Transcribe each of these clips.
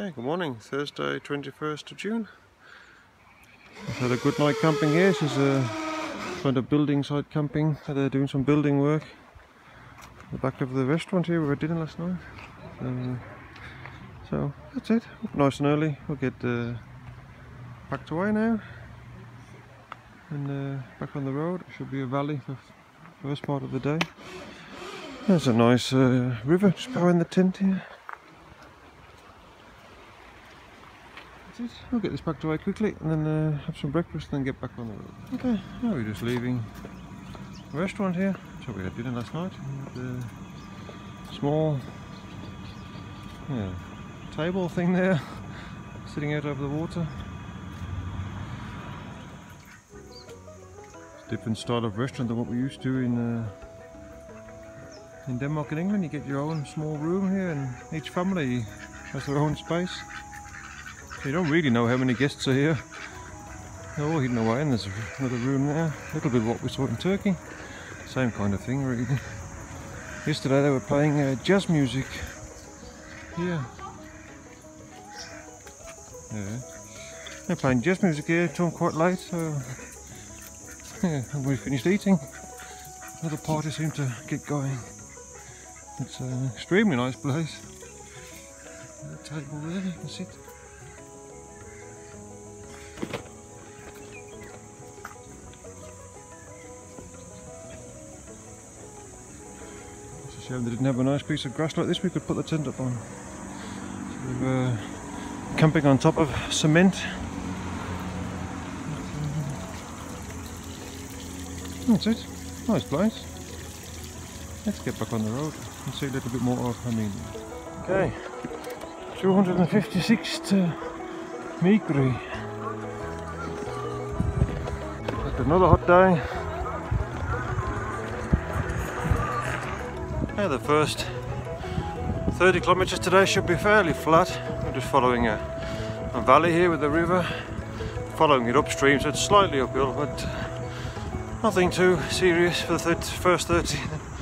Okay, good morning. Thursday, 21st of June. Had a good night camping here. This is a kind of building site camping. They're doing some building work. The back of the restaurant here we were dinner last night. Uh, so that's it. Up nice and early. We'll get uh, packed away now. And uh, back on the road. Should be a valley for the first part of the day. There's a nice uh, river just behind the tent here. It. We'll get this packed away quickly and then uh, have some breakfast and then get back on the road. Okay, now we're just leaving the restaurant here. So we had dinner last night. And, uh, small yeah, table thing there sitting out over the water. Different style of restaurant than what we're used to in uh, in Denmark and England. You get your own small room here and each family has their own space. You don't really know how many guests are here. They're all hidden away and there's another room there. A little bit what we saw in Turkey. Same kind of thing really. Yesterday they were playing uh, jazz music here. Yeah. They're playing jazz music here till quite late so yeah, we finished eating. Another party seemed to get going. It's an extremely nice place. The table there, you can sit. Shame they didn't have a nice piece of grass like this we could put the tent up on. So we're uh, camping on top of cement. That's it. Nice place. Let's get back on the road and see a little bit more of Armenia. Okay, 256 to Meghri. Had another hot day. Yeah, the first 30 kilometers today should be fairly flat. We're just following a, a valley here with the river, following it upstream, so it's slightly uphill, but nothing too serious for the 30, first 30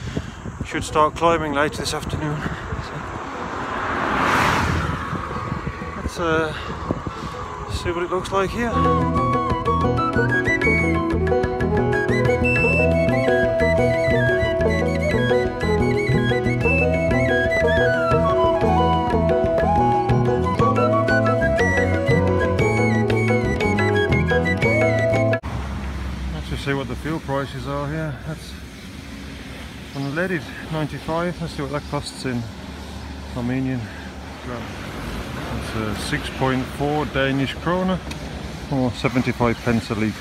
should start climbing later this afternoon. So let's uh, see what it looks like here. Fuel prices are here. That's unleaded 95 let's see what that costs in Armenian it's uh, 6.4 Danish kroner or 75 pence a litre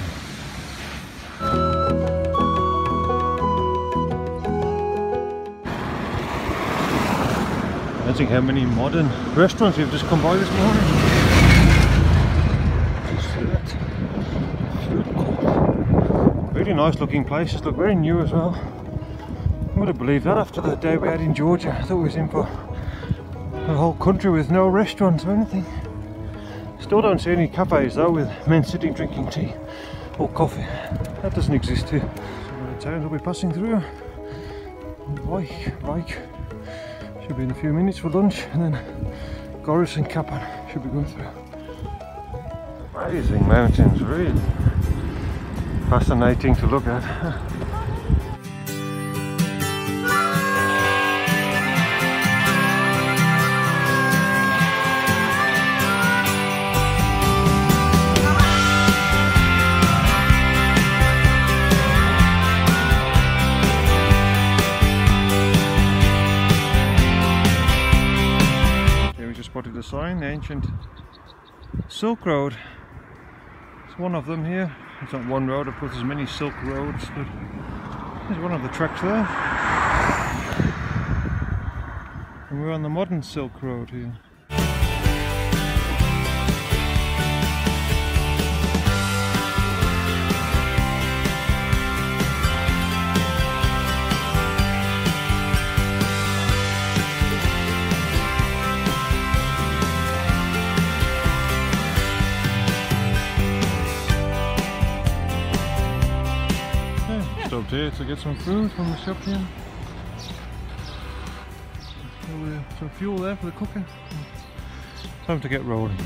Imagine how many modern restaurants we've just come by this morning. Really nice looking places, look very new as well. I would have believed that after the day we had in Georgia. I thought we was in for a whole country with no restaurants or anything. Still don't see any cafes though with men sitting drinking tea or coffee. That doesn't exist here. Some of the towns we'll be passing through. Bike, bike. Should be in a few minutes for lunch and then Goris and Kapan should be going through. Amazing mountains, really fascinating to look at. Here we just spotted a sign, the ancient Silk Road. It's one of them here. It's not one road, of course there's many Silk Roads, but there's one of the tracks there. And we're on the modern Silk Road here. Stopped here to get some food from the shop here. Some fuel there for the cooking. Time to get rolling.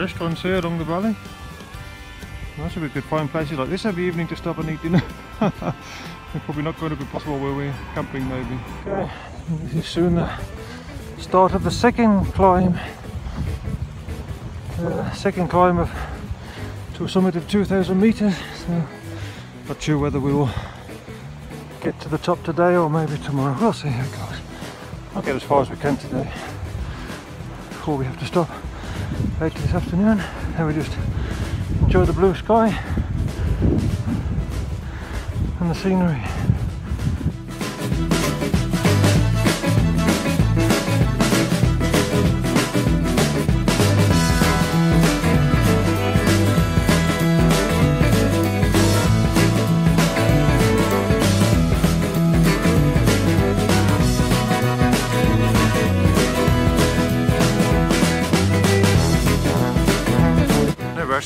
Restaurants here along the valley. That's if we could find places like this every evening to stop and eat dinner. It's probably not going to be possible where we're camping maybe. Okay, this is soon the start of the second climb. Uh, second climb of to a summit of 2000 meters. So not sure whether we will get to the top today or maybe tomorrow. We'll see how it goes. I'll get as far as we can today before we have to stop later this afternoon. And we just enjoy the blue sky and the scenery.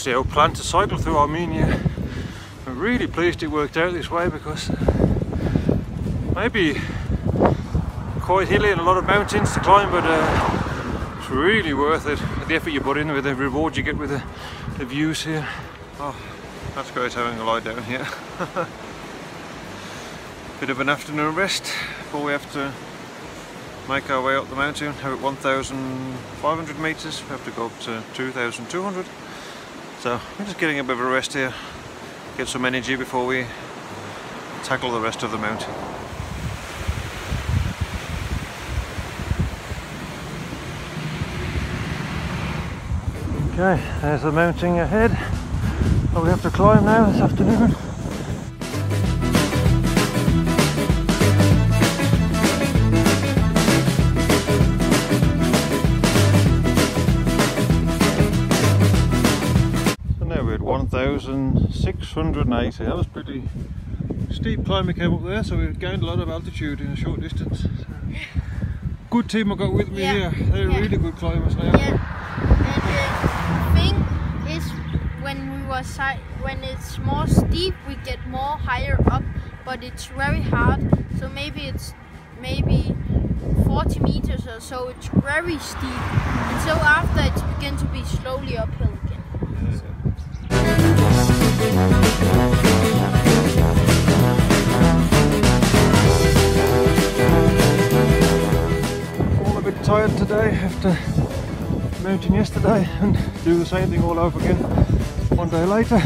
Actually out planned to cycle through Armenia. I'm really pleased it worked out this way because maybe quite hilly and a lot of mountains to climb, but uh, it's really worth it. The effort you put in with the reward you get with the, the views here. Oh, that's great having a lie down here. Bit of an afternoon rest before we have to make our way up the mountain. We're at 1,500 metres, we have to go up to 2,200. So we're just getting a bit of a rest here, get some energy before we tackle the rest of the mountain. Okay, there's the mountain ahead. we have to climb now this afternoon. 1,680. That was pretty steep climb we came up there, so we've gained a lot of altitude in a short distance. So, Good team I got with me Yeah, here. They're yeah. really good climbers now. Yeah. And the thing is, when we were si- when it's more steep, we get more higher up, but it's very hard. So maybe it's maybe 40 meters or so. It's very steep, and so after it begins to be slowly uphill again. All tired today after mountain yesterday and do the same thing all over again one day later.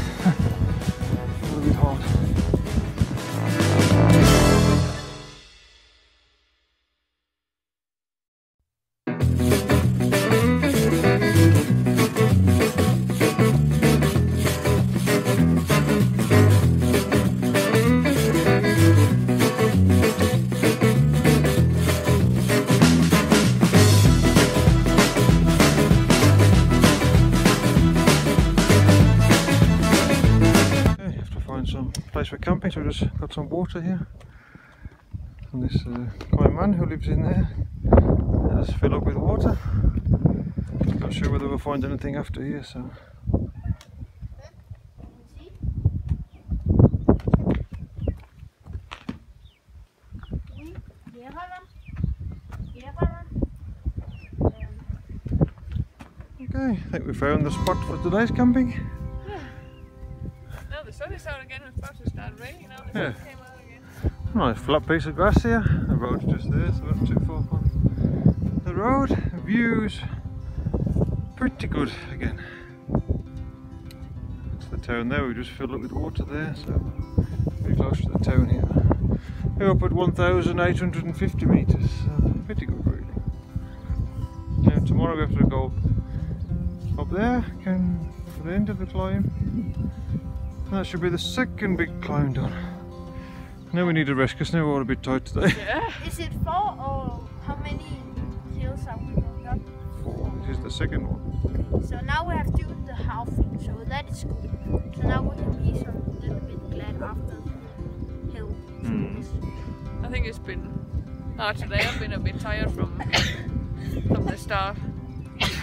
Camping, so we just got some water here. And this uh, kind man who lives in there has filled up with water. Not sure whether we'll find anything after here, so okay, I think we found the spot for today's camping. Sun is out again. It's about to start raining now. The Yeah. came out again. Nice flat piece of grass here. The road's just there, so that's too far from the road. Views pretty good again. That's the town there. We just filled up with water there, so pretty close to the town here. We're up at 1,850 meters. So pretty good, really. Now tomorrow we have to go up there, can for the end of the climb. That should be the second big climb done. Now we need a rest because now we're all a bit tired today. Yeah. Is it four or how many hills have we going up? This is the second one. Okay. So now we have done the halving, so that is good. So now we can be a little bit glad after the hill. Mm. I think it's been. Uh, today I've been a bit tired from from the start.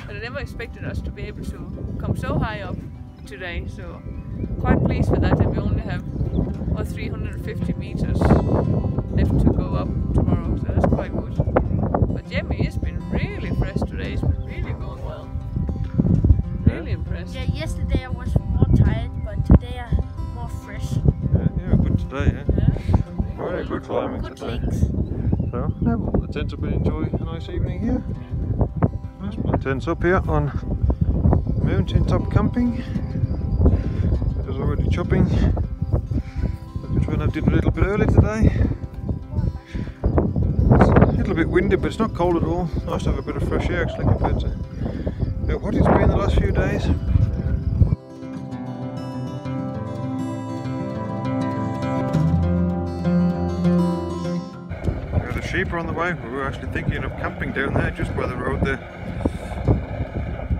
But I never expected us to be able to come so high up today. So quite pleased with that. And we only have what 350 meters left to go up tomorrow. So that's quite good. But Jemmy has been really fresh today. It's been really going well. Really impressed. Yeah, yesterday I was more tired, but today I'm more fresh. Yeah, yeah, good today, yeah. Yeah. Very good climbing Good today. legs. So, yeah, we'll attempt to enjoy a nice evening here. Let's put tents up here on mountain top camping. Chopping. Because when I did a little bit early today. It's a little bit windy, but it's not cold at all. Nice to have a bit of fresh air actually compared to uh, what it's been the last few days. The sheep are on the way. We were actually thinking of camping down there, just by the road there.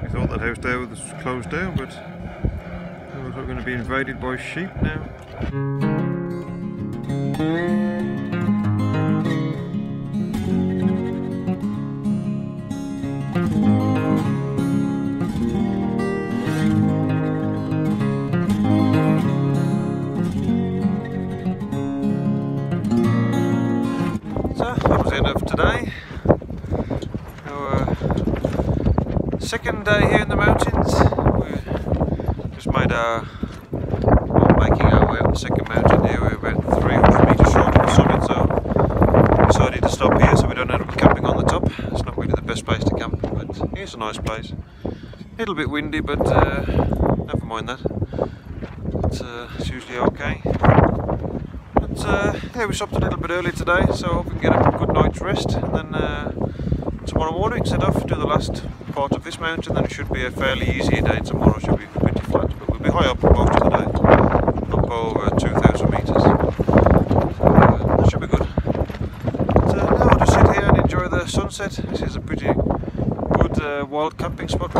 We thought that house there was closed down, but it was going to be invaded by sheep now. So that was the end of today. Our second day here. Our well, making our way up the second mountain here. We're about 300 metres short of the summit, so we decided to stop here so we don't end up camping on the top. It's not really the best place to camp, but it's a nice place. A little bit windy, but uh, never mind that. It's, uh, it's usually okay. But uh, yeah, we stopped a little bit early today, so hope we can get a good night's rest. And then uh, tomorrow morning, set off do the last part of this mountain. Then it should be a fairly easy day. Tomorrow should be pretty flat, but we'll be high up most of up over 2,000 meters. So uh, that should be good. But uh, now I'll just sit here and enjoy the sunset. This is a pretty good uh, wild camping spot